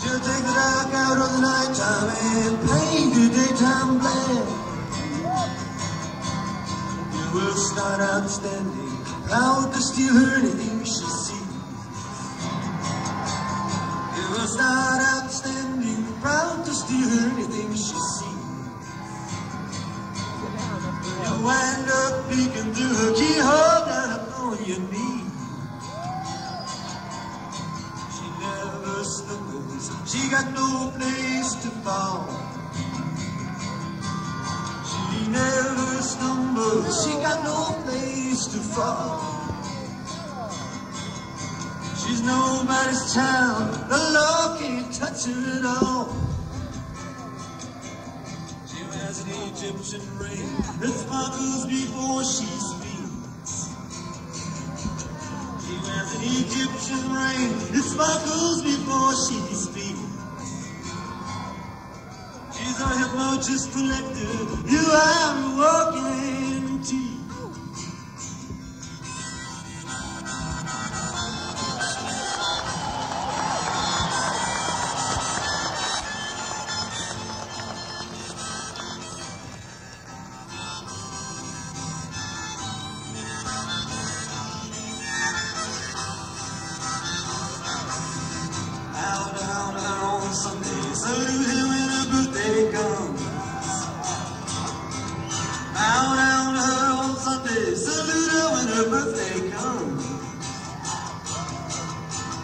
She'll take the dark out of the nighttime and paint the daytime black. You will start out standing, proud to steal anything she sees. You will start out standing, proud to steal anything she sees. You wind up peeking through her keyhole down on your knee. She got no place to fall. She never stumbles, she got no place to fall. She's nobody's child, the law can't touch her at all. She wears an Egyptian ring that sparkles before she speaks. She wears an Egyptian ring that sparkles before she speaks. She's a hypnotist collector, you. Are your birthday come.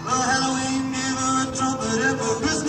Well, Halloween, give a trumpet, and for Christmas.